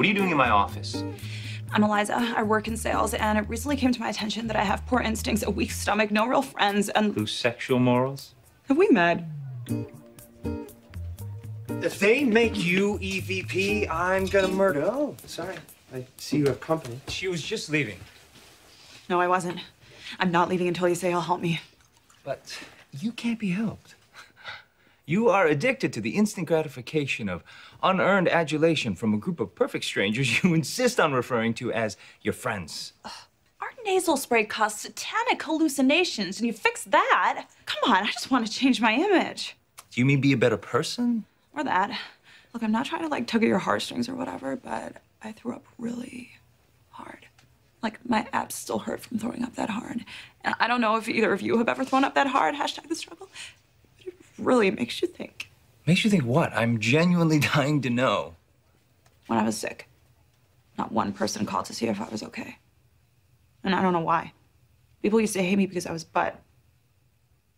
What are you doing in my office? I'm Eliza. I work in sales, and it recently came to my attention that I have poor instincts, a weak stomach, no real friends, and Loose sexual morals? have we met? If they make you EVP, I'm gonna murder. Oh, sorry. I see you have company. She was just leaving. No, I wasn't. I'm not leaving until you say you'll help me. But you can't be helped. You are addicted to the instant gratification of unearned adulation from a group of perfect strangers you insist on referring to as your friends. Our nasal spray caused satanic hallucinations, and you fixed that? Come on, I just want to change my image. Do you mean be a better person? Or that. Look, I'm not trying to like tug at your heartstrings or whatever, but I threw up really hard. Like my abs still hurt from throwing up that hard. And I don't know if either of you have ever thrown up that hard, hashtag the struggle. But it really makes you think. Makes you think what? I'm genuinely dying to know. When I was sick, not one person called to see if I was okay. And I don't know why. People used to hate me because I was butt,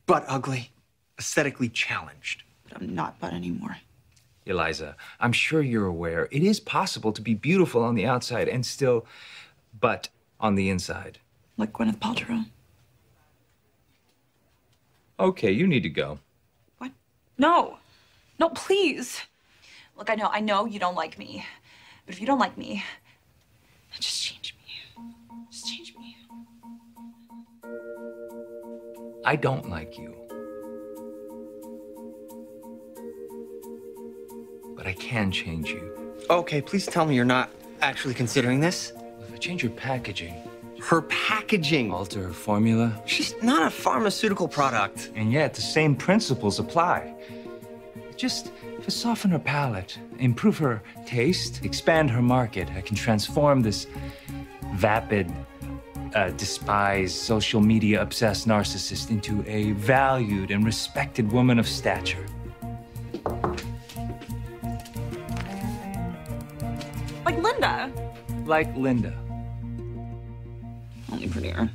But ugly, aesthetically challenged. but I'm not butt anymore. Eliza, I'm sure you're aware it is possible to be beautiful on the outside and still but on the inside. Like Gwyneth Paltrow. Okay, you need to go. What? No. No, please. Look, I know, I know you don't like me. But if you don't like me, just change me. Just change me. I don't like you. But I can change you. Okay, please tell me you're not actually considering this. If I change your packaging, Her packaging. alter her formula, She's not a pharmaceutical product. and yet the same principles apply. Just if I soften her palate, improve her taste, expand her market, I can transform this vapid, uh, despised, social media obsessed narcissist into a valued and respected woman of stature. Like Linda. Like Linda. Only prettier.